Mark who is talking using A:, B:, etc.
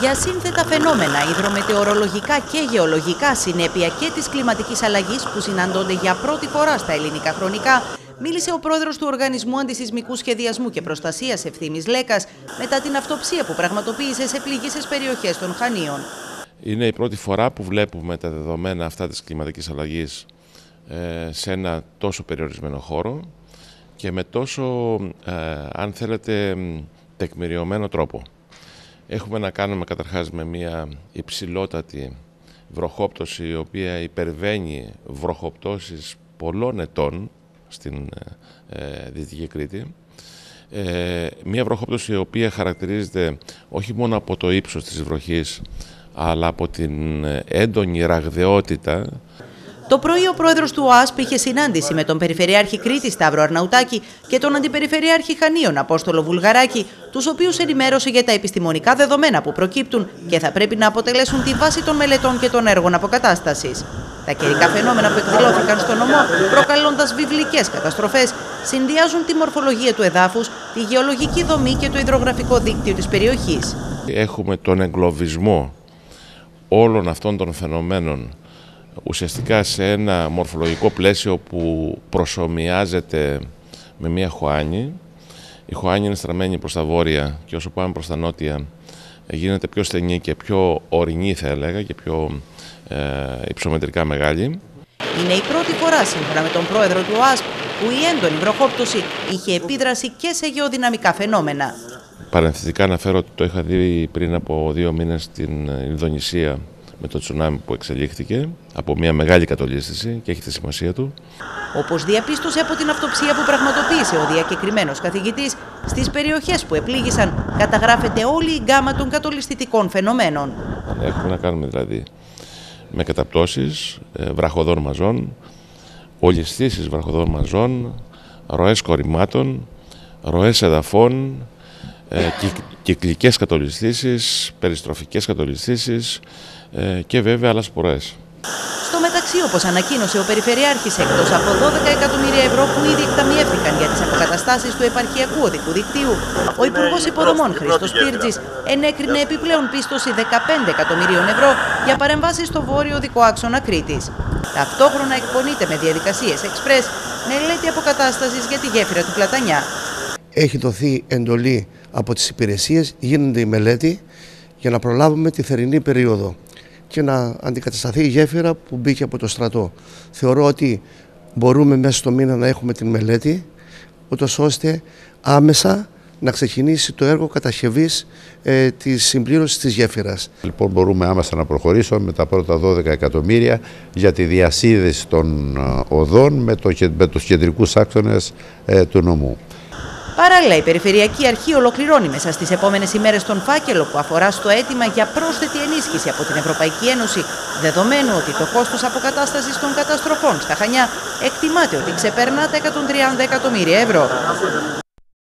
A: Για σύνθετα φαινόμενα, υδρομετεωρολογικά και γεωλογικά συνέπεια και της κλιματικής αλλαγής που συναντώνται για πρώτη φορά στα ελληνικά χρονικά, μίλησε ο πρόεδρος του Οργανισμού Αντισυσμικού Σχεδιασμού και Προστασίας Ευθύμης Λέκας μετά την αυτοψία που πραγματοποίησε σε πληγήσεις περιοχές των Χανίων.
B: Είναι η πρώτη φορά που βλέπουμε τα δεδομένα αυτά της κλιματικής αλλαγής ε, σε ένα τόσο περιορισμένο χώρο και με τόσο, ε, αν θέλετε, τεκμηριωμένο τρόπο. Έχουμε να κάνουμε καταρχάς με μια υψηλότατη βροχόπτωση η οποία υπερβαίνει βροχοπτώσεις πολλών ετών στην ε, ε, Δυτική Κρήτη. Ε, μια βροχόπτωση η οποία χαρακτηρίζεται όχι μόνο από το ύψος της βροχής αλλά από την έντονη ραγδαιότητα
A: το πρωί ο πρόεδρος του ΟΑΣΠ είχε συνάντηση με τον Περιφερειάρχη Κρήτη Σταύρο Αρναουτάκη και τον Αντιπεριφερειάρχη Χανίων Απόστολο Βουλγαράκη, τους οποίους ενημέρωσε για τα επιστημονικά δεδομένα που προκύπτουν και θα πρέπει να αποτελέσουν τη βάση των μελετών και των έργων αποκατάστασης. Τα καιρικά φαινόμενα που εκδηλώθηκαν στο νομό, προκαλώντας βιβλικές καταστροφές, συνδυάζουν τη μορφολογία του εδάφους, τη γεωλογική δομή και το υδρογραφικό δίκτυο της περιοχής.
B: Έχουμε τον εγκλωβισμό όλων αυτών των φαινομένων ουσιαστικά σε ένα μορφολογικό πλαίσιο που προσωμιάζεται με μια χωάνη. Η χωάνη είναι στραμμένη προς τα βόρεια και όσο πάμε προς τα νότια γίνεται πιο στενή και πιο ορεινή θα έλεγα και πιο ε, υψομετρικά μεγάλη.
A: Είναι η πρώτη φορά σύμφωνα με τον πρόεδρο του ΟΑΣΠ που η έντονη βροχόπτωση είχε επίδραση και σε γεωδυναμικά φαινόμενα.
B: Παρενθετικά αναφέρω ότι το είχα δει πριν από δύο μήνες στην Ινδονησία με το τσουνάμι που εξελίχθηκε από μια μεγάλη κατολίσθηση και έχει τη σημασία του.
A: Όπως διαπίστωσε από την αυτοψία που πραγματοποίησε ο διακεκριμένος καθηγητής, στις περιοχές που επλήγησαν καταγράφεται όλη η γκάμα των κατολιστητικών φαινομένων.
B: Έχουμε να κάνουμε δηλαδή με καταπτώσεις ε, βραχοδών μαζών, ολιστήσεις βραχοδών μαζών, ροές κορυμάτων, ροές εδαφών, ε, κυκλικές κατολιστήσεις, περιστροφικές κατολιστήσεις ε, και βέβαια άλλες σπορές.
A: Στο μεταξύ, όπως ανακοίνωσε ο Περιφερειάρχης, εκτός από 12 εκατομμύρια ευρώ που ήδη εκταμιεύτηκαν για τις αποκαταστάσεις του επαρχιακού οδικού δικτύου, ο Υπουργός Υποδομών Χρήστος Πύρτζης ενέκρινε επιπλέον πίστοση 15 εκατομμυρίων ευρώ για παρεμβάσεις στο βόρειο οδικό άξονα Κρήτης. Ταυτόχρονα εκπονείται με διαδικασίες εξπρές μελέτη αποκατάστασης για τη γέφυρα του Πλατανιά.
C: Έχει δοθεί εντολή από τις υπηρεσίες, γίνεται η μελέτη για να προλάβουμε τη θερινή περίοδο και να αντικατασταθεί η γέφυρα που μπήκε από το στρατό. Θεωρώ ότι μπορούμε μέσα στο μήνα να έχουμε την μελέτη, ούτως ώστε άμεσα να ξεκινήσει το έργο κατασκευής ε, της συμπλήρωσης της γέφυρας.
D: Λοιπόν μπορούμε άμεσα να προχωρήσουμε με τα πρώτα 12 εκατομμύρια για τη διασύνδεση των ε, οδών με, το, με τους κεντρικούς άξονες ε, του νομού.
A: Παράλληλα, η Περιφερειακή Αρχή ολοκληρώνει μέσα στις επόμενες ημέρες τον φάκελο που αφορά στο αίτημα για πρόσθετη ενίσχυση από την Ευρωπαϊκή Ένωση, δεδομένου ότι το κόστος αποκατάστασης των καταστροφών στα Χανιά εκτιμάται ότι ξεπερνά τα 130 εκατομμύρια ευρώ.